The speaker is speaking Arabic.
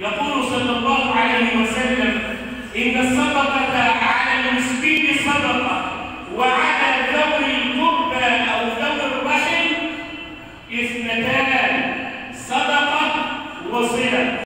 يقول صلى الله عليه وسلم إن الصدقة على المسكين صدقة وعلى ذوي القربى أو ذوي الرحم اثنتان صدقة وصلة.